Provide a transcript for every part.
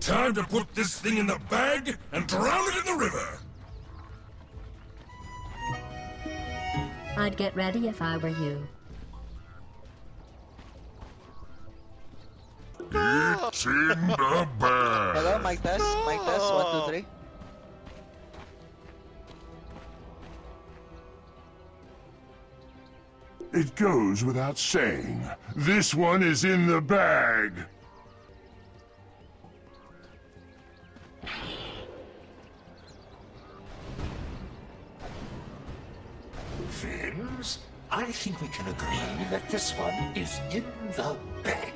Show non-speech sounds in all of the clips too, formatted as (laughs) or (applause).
Time to put this thing in the bag and drown it in the river! I'd get ready if I were you. It's in the (laughs) bag! Hello, mic test, mic test, one, two, three. It goes without saying. This one is in the bag! Friends, I think we can agree that this one is in the bag.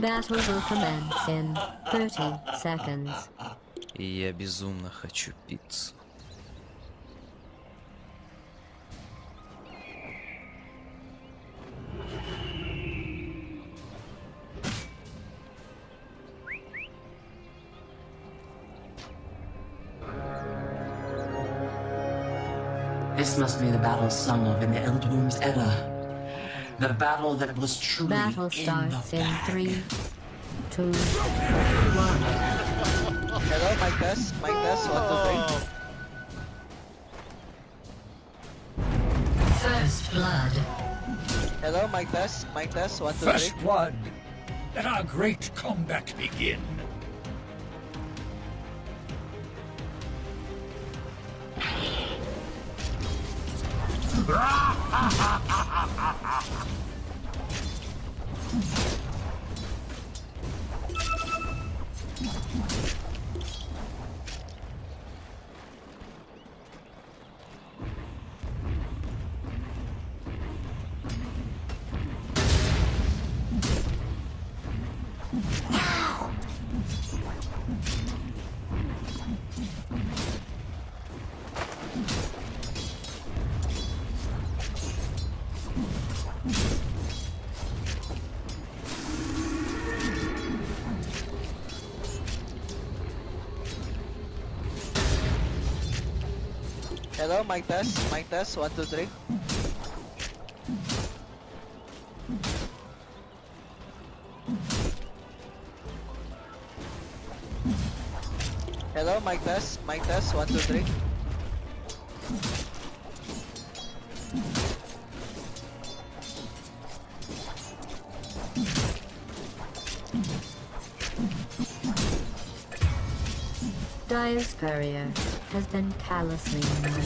Battle will commence in 30 seconds. Я безумно хочу пиццу. This must be the battle sung of in the Eldwomb's Edda. The battle that was truly Battle in starts the in bag. three, two, one. Hello, mic test, mic the one, two, three. First blood. Hello, mic test, mic test, one, two, First three. blood. Let our great combat begin. Mic test, mic test, one, two, three. Hello, mic test, mic test, one, two, three. Dire's courier has been callously murdered.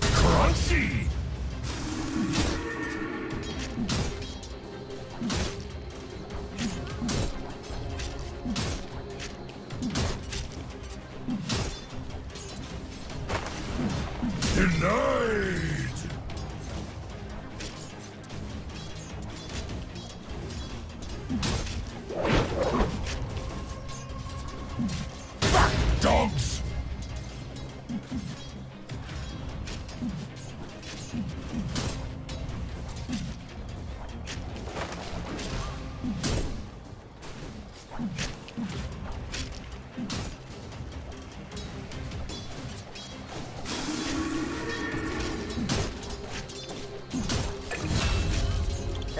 Crunchy!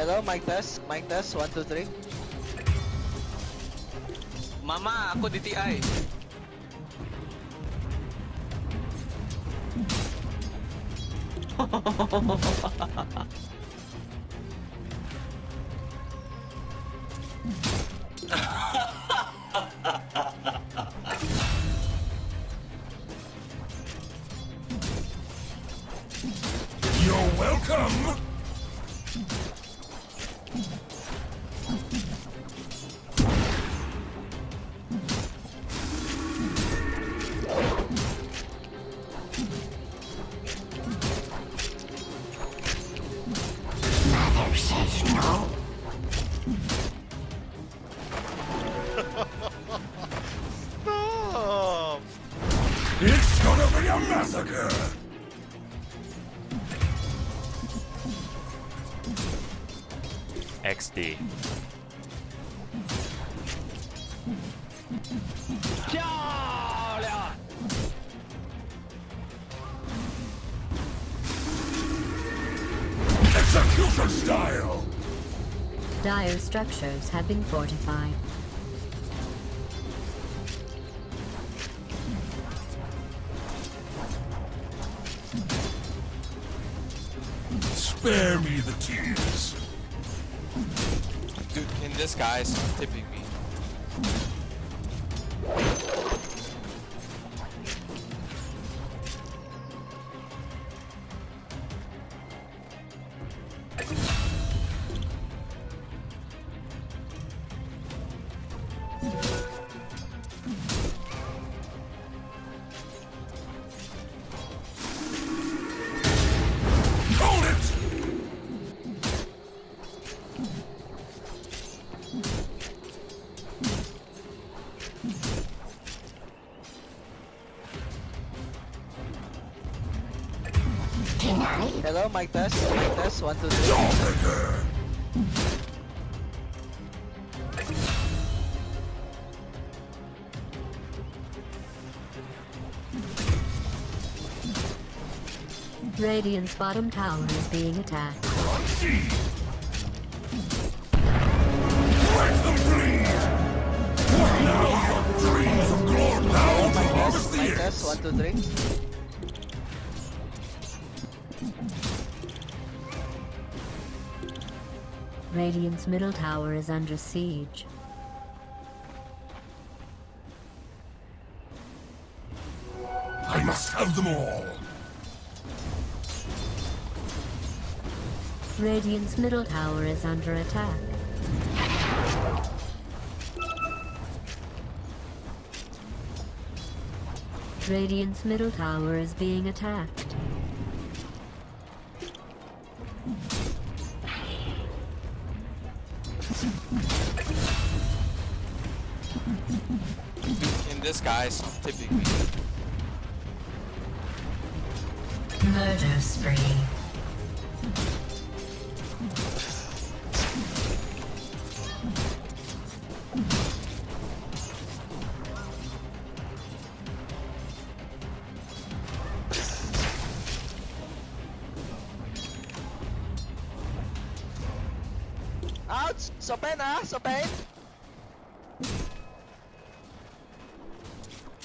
Hello, mic test, mic test, one, two, three. Mama, ako DTI. You're Dire structures have been fortified. Spare me the tears. Dude, can this guy stop tipping me? Mic test. Mic test. One, two, three. Jawbreaker. Radiant's bottom tower is being attacked. See. Let them bleed. What now? Your dreams of glory bound to harvest the Mic One, two, three. Radiant's middle tower is under siege. I must have them all. Radiant's middle tower is under attack. Radiant's middle tower is being attacked. Can this guy stop tipping me? Murder spree. Ouch! Sopen ah! Sopen! Haste!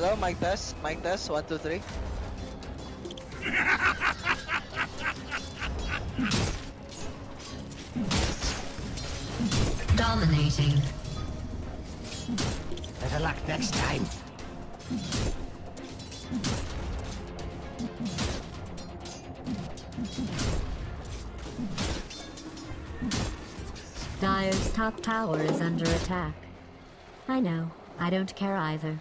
Hello, mic test. Mic test. One, two, three. Dominating. Better luck next time. Dire's top tower is under attack. I know, I don't care either.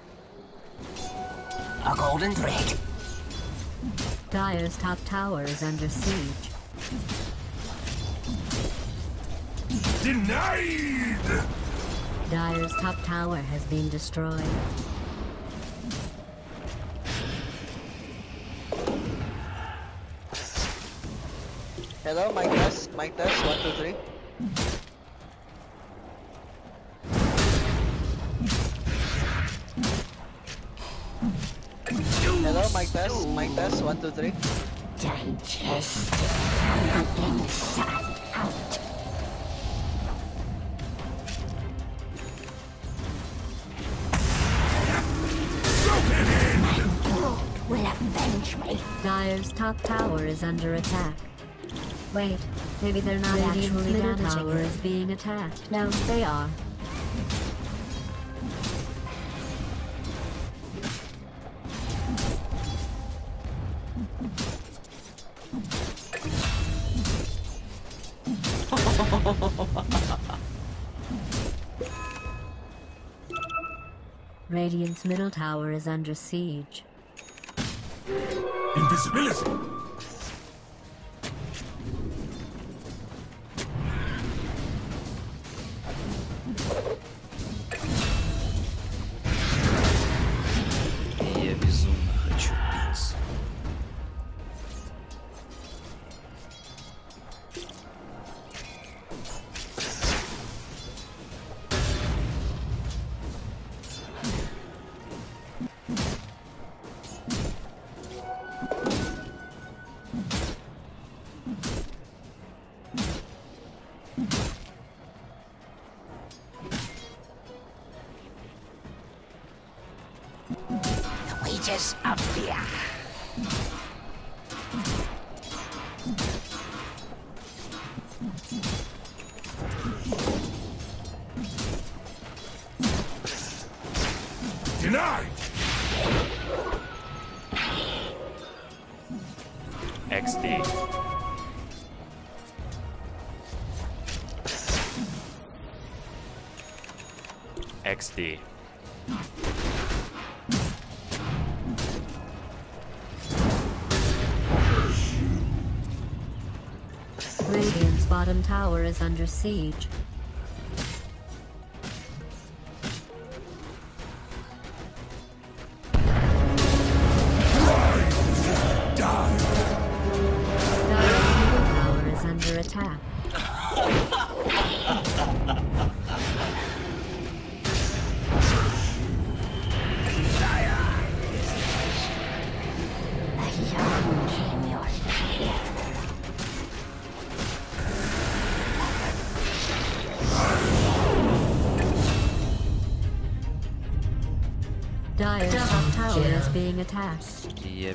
A golden thread. Dire's top tower is under siege. Denied! Dire's top tower has been destroyed. Hello, mic test. Mic test. One, two, three. One, two, three. Digest from inside out. Will avenge me. Dire's top tower is under attack. Wait, Maybe they're not Radiant's actually middle damaging tower it. is being attacked. No, they are. (laughs) Radiant's middle tower is under siege. Invisibility! XD. Radiant's bottom tower is under siege.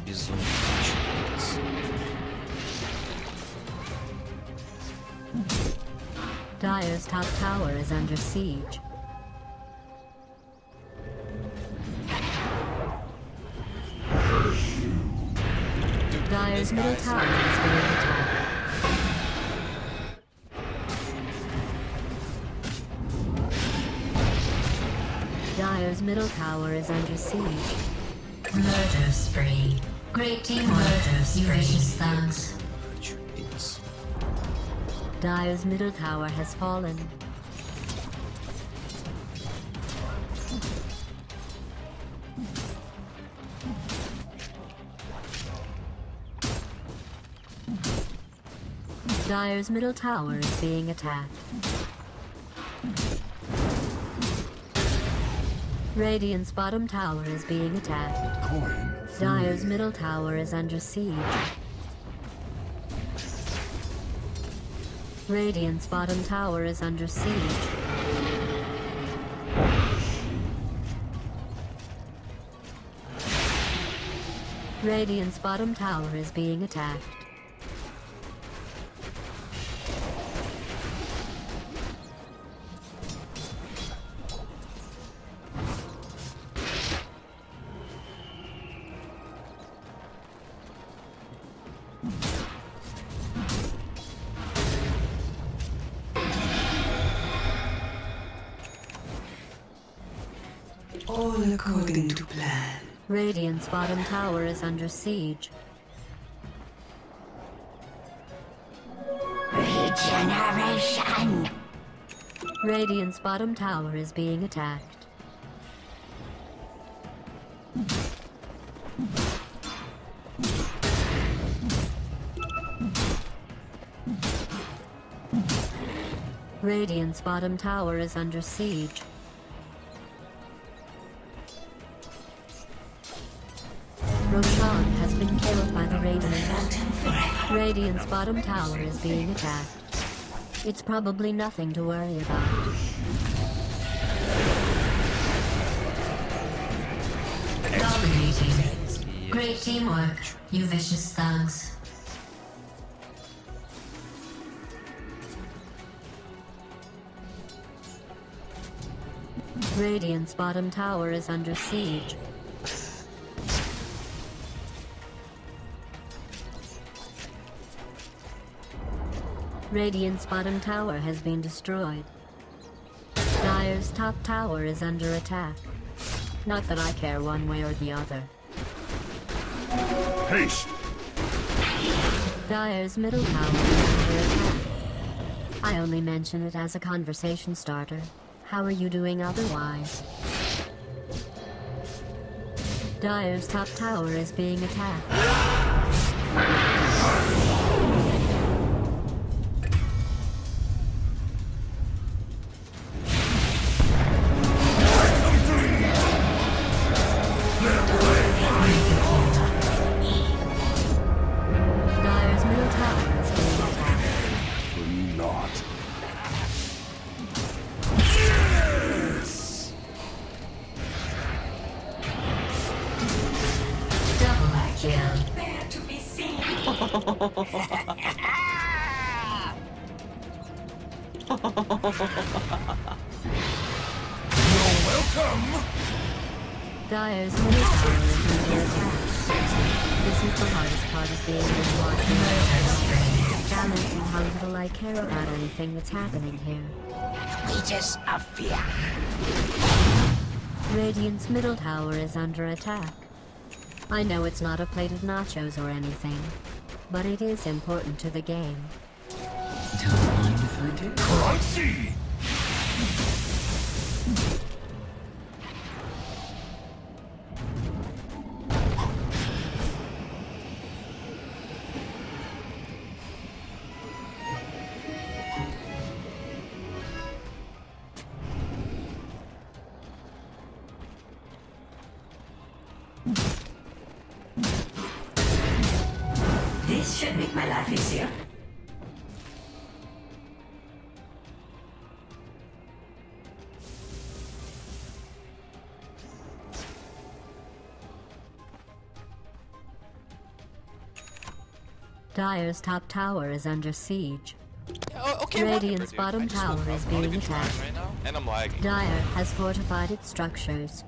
безумие. Dire's top tower is under siege. Dire's middle tower is being attacked. Dire's middle tower is under siege. Murder spree. Great teamwork, Gracious thanks. Dire's middle tower has fallen. Dire's middle tower is being attacked. Radiant's bottom tower is being attacked. Coin. Dire's middle tower is under siege. Radiant's bottom tower is under siege. Radiant's bottom tower is being attacked. All according to plan. Radiant's bottom tower is under siege. Regeneration! Radiant's bottom tower is being attacked. Radiant's bottom tower is under siege. Roshan has been killed by the Radiant. Radiant's bottom tower is being attacked. It's probably nothing to worry about. Dominating. Great teamwork, you vicious thugs. Radiant's bottom tower is under siege. Radiant's bottom tower has been destroyed. Dire's top tower is under attack. Not that I care one way or the other. Haste! Dire's middle tower is under attack. I only mention it as a conversation starter. How are you doing otherwise? Dire's top tower is being attacked. About anything that's happening here. Leeches of fear. Radiant's middle tower is under attack. I know it's not a plate of nachos or anything, but it is important to the game. Don't mind if I do. Crunchy! Dire's top tower is under siege. Oh, okay, Radiant's whatever, bottom I just woke tower is being attacked. right now, and I'm lagging. Dire has fortified its structures.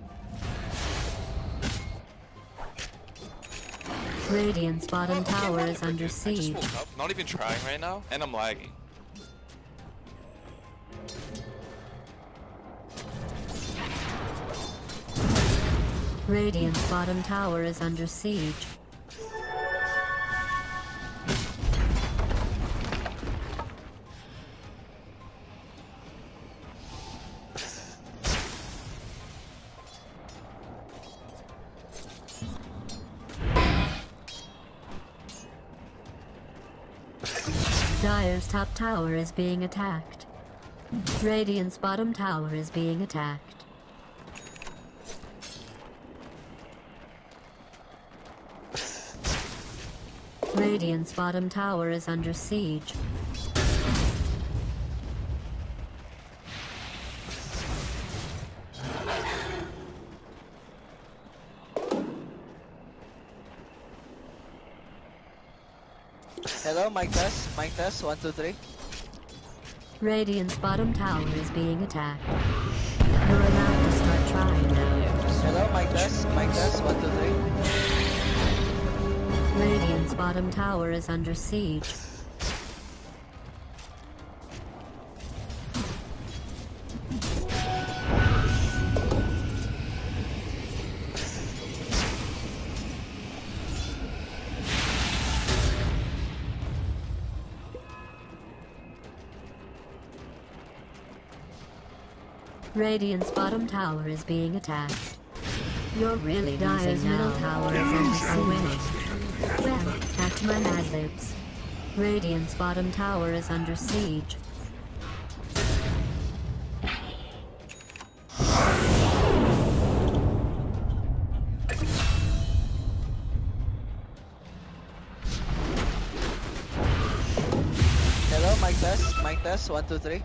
Radiant's bottom oh, tower is under dude. Siege. not even trying right now, and I'm lagging. Radiant's bottom tower is under siege. Dire's top tower is being attacked. Radiant's bottom tower is being attacked. Radiant's bottom tower is under siege. Hello, test, mic test, one, two, three. Radiant's bottom tower is being attacked. You're allowed to start trying now. Hello, mic test, mic test, one, two, three. Radiant's bottom tower is under siege. Radiant's bottom tower is being attacked. You're really Dire's middle tower is under siege. Well, back to my Mad Libs. Radiant's bottom tower is under siege. Hello, mic test, mic test, one, two, three.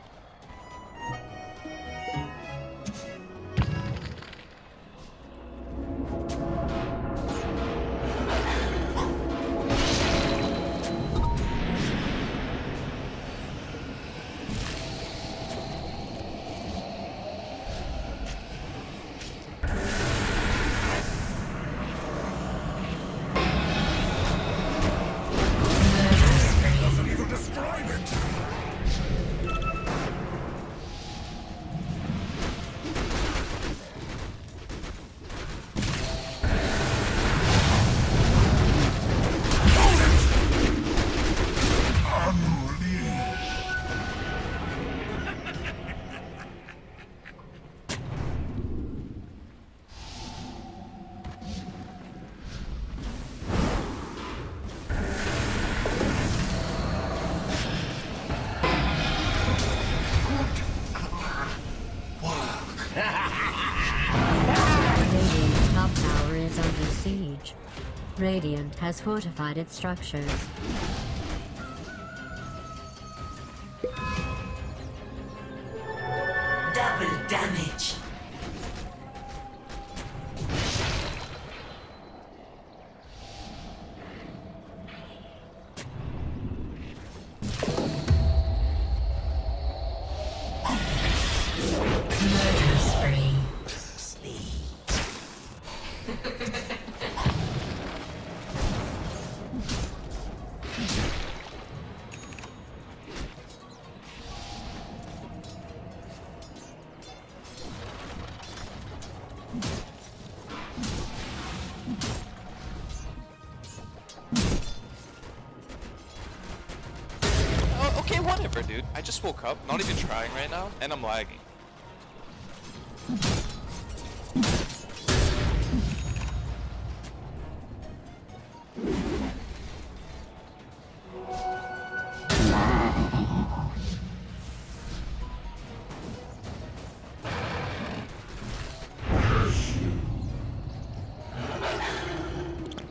Has fortified its structures. I just woke up, not even trying right now, and I'm lagging.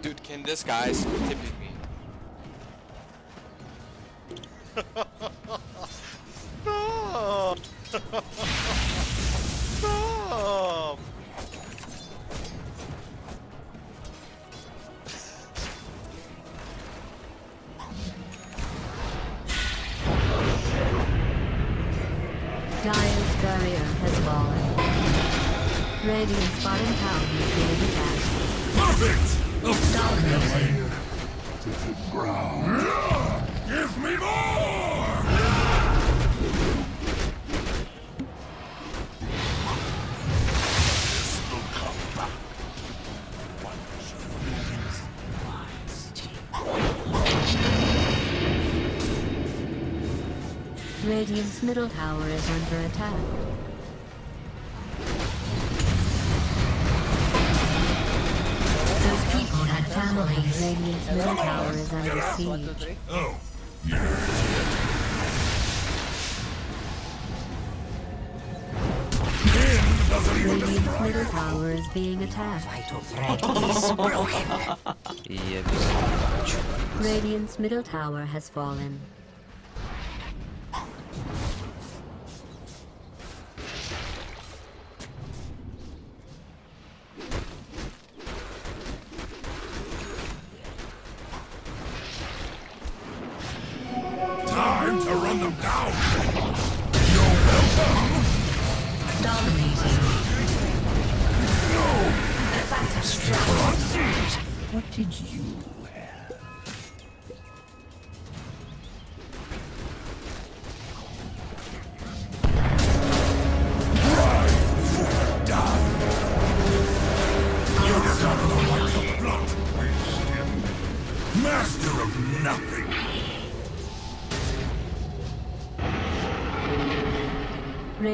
Dude, can this guy Radiant's middle tower is under attack. Those people had families. Radiant's middle tower is under siege. Oh, yeah. Radiant's middle tower is being attacked. Vital thread is (laughs) broken. Radiant's middle tower has fallen.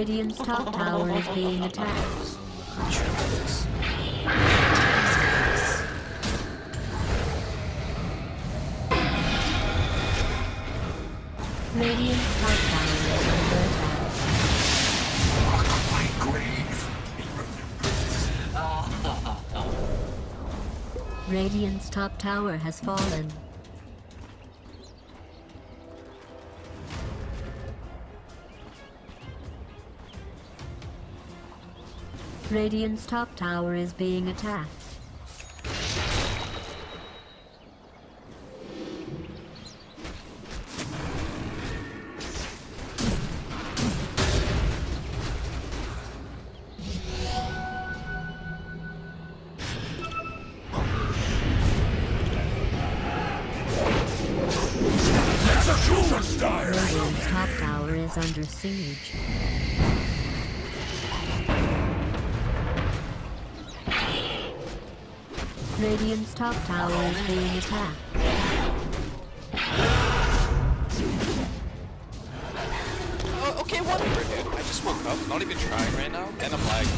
Radiant's top tower is being attacked. Radiant's top tower is under attack. Lock my grave. Radiant's top tower has fallen. Radiant's top tower is being attacked. Radiant's top tower is being attacked. Oh, okay, whatever, dude. I just woke up, not even trying right now, and I'm like,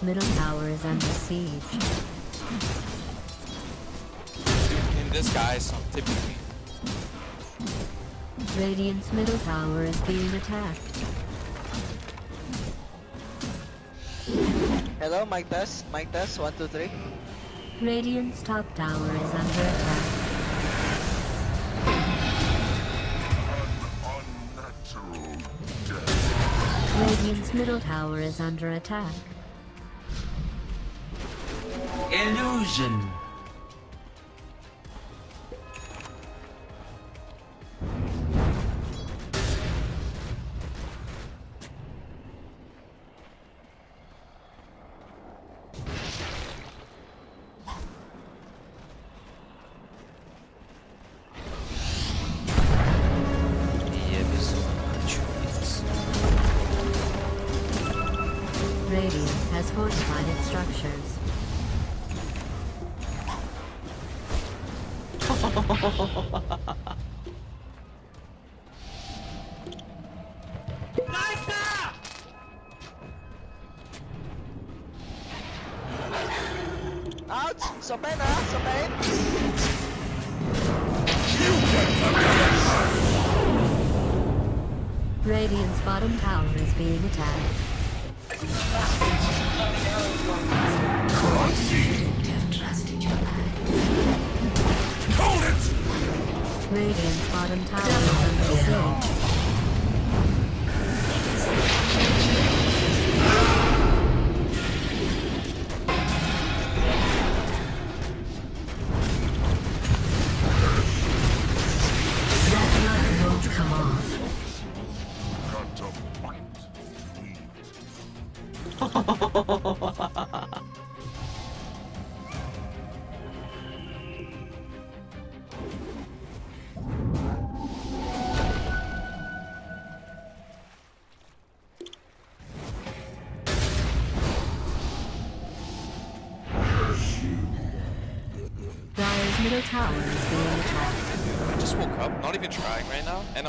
Radiant's middle tower is under siege. dude, can this guy some tip me? Radiant's middle tower is being attacked. Hello, mic test, mic test, one, two, three. Radiant's top tower is under attack. unnatural death. Radiant's middle tower is under attack. Illusion. Radiant's bottom tower is being attacked. Have trusted your. Hold it! Radiant's bottom tower is under siege.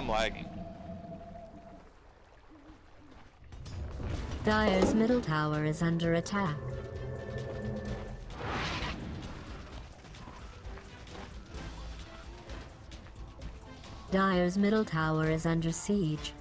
Lagging. Dire's middle tower is under attack. Dire's middle tower is under siege.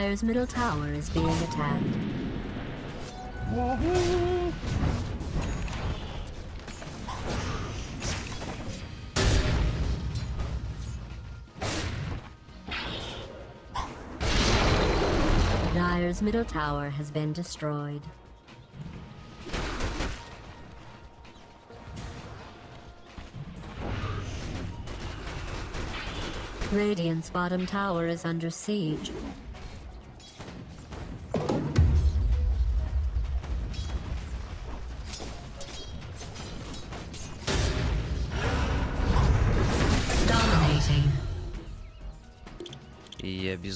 Dire's middle tower is being attacked. Dire's middle tower has been destroyed. Radiant's bottom tower is under siege.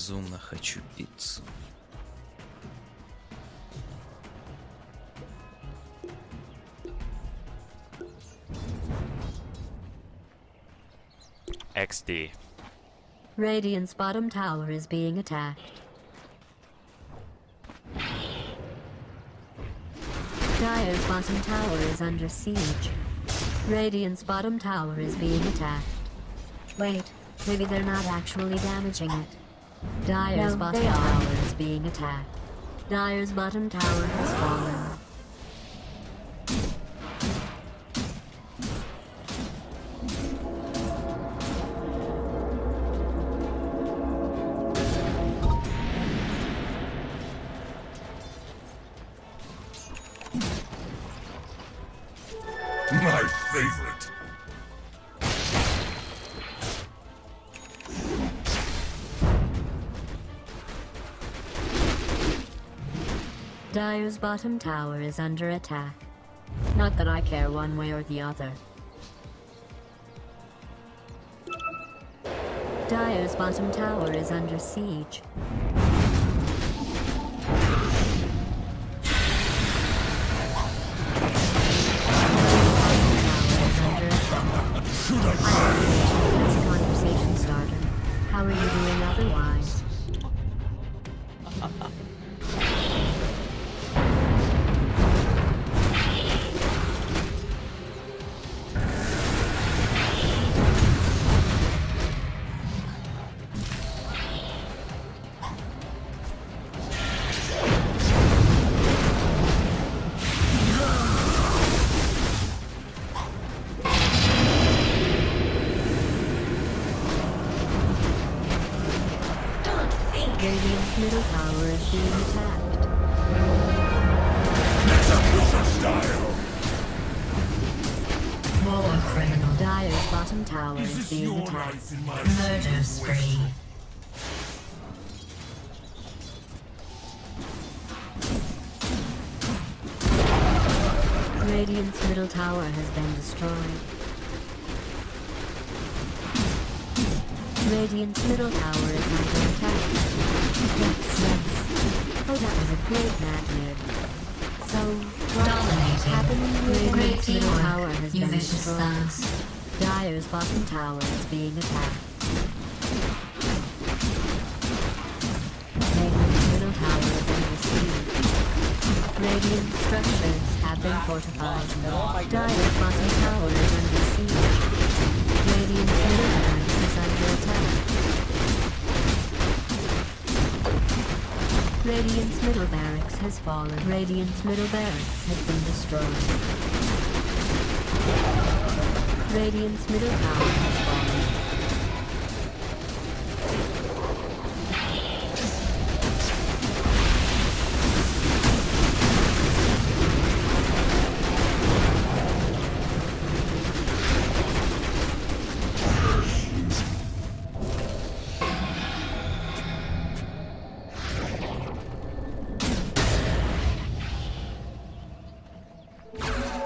безумно хочу пиццу. XD. Radiant's bottom tower is being attacked. Dire's bottom tower is under siege. Radiant's bottom tower is being attacked. Wait, maybe they're not actually damaging it. Dire's No, bottom tower is being attacked. Dire's bottom tower has fallen. My favorite. Dire's bottom tower is under attack. Not that I care one way or the other. Dire's bottom tower is under siege. Bottom tower Is is being attacked. life in my Murder spree. Radiant's middle tower has been destroyed. Radiant's middle tower is under attack. Yes, yes. Oh, that was a great nightmare. So, what Dominating. happened? Great Radiant's middle teamwork. tower has You been vicious destroyed. thugs. Dire's bottom tower is being attacked. Radiant's middle tower is under siege. Radiant structures have been fortified. Dire's bottom tower is under siege. Radiant's middle barracks is under attack. Radiant's middle barracks has fallen. Radiant's middle barracks has been destroyed. Radiant's middle tower has.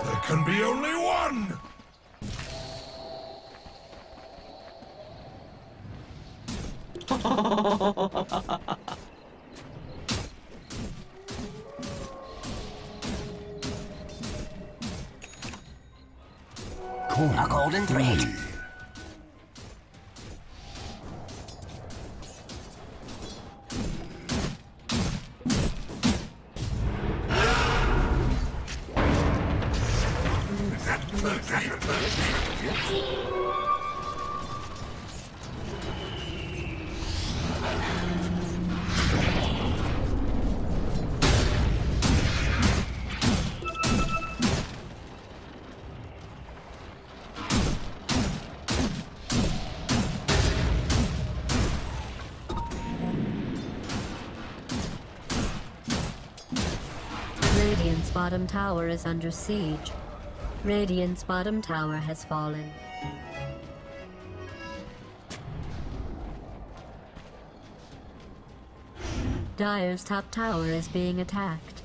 There can be only one. (laughs) bottom tower is under siege. Radiant's bottom tower has fallen. Dire's top tower is being attacked.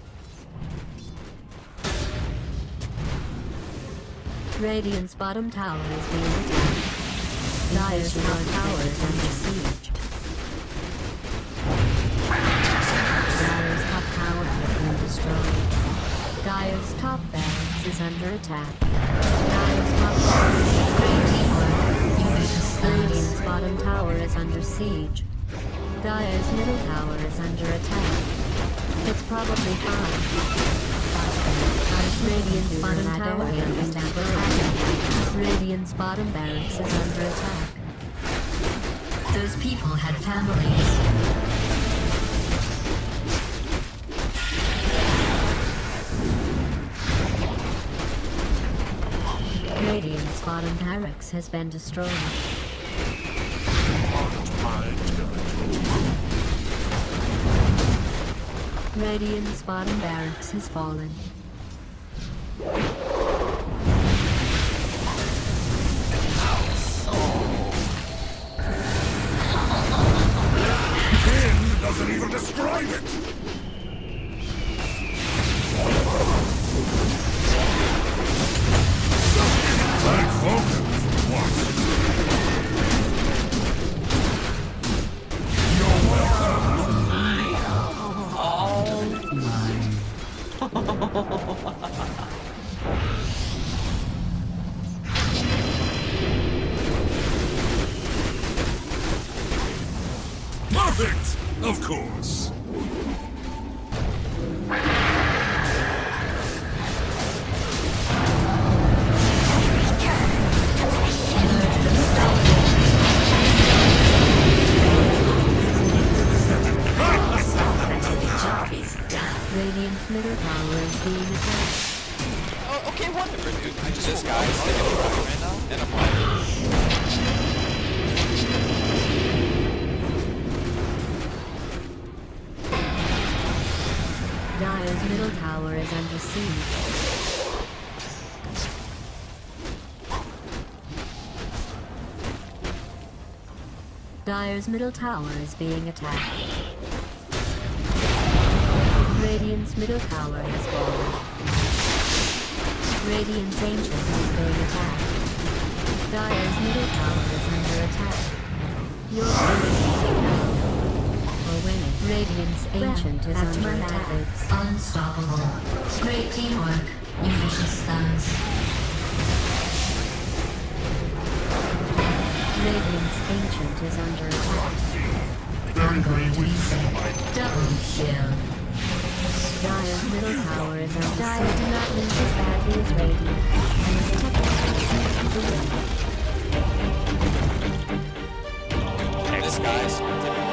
Radiant's bottom tower is being attacked. Dire's top tower is under siege. Dire's top barracks is under attack. Dire's top great. Radiant's bottom tower is under siege. Dire's middle tower is under attack. It's probably fine. Radiant's bottom tower is under attack. Radiant's bottom barracks is under attack. Those people had families. Bottom barracks has been destroyed. Radiant's bottom barracks has fallen. Dire's middle tower is being attacked. Radiant's middle tower has fallen. Radiant's ancient is being attacked. Dire's middle tower is under attack. Your for winning. Radiant's ancient is under attack. Unstoppable. Great teamwork. You vicious thugs. Radiant's ancient is under attack. I'm going to be. Double kill. Dire's middle tower is under Dire did not lose as badly as Radiant, and is the win. this guy's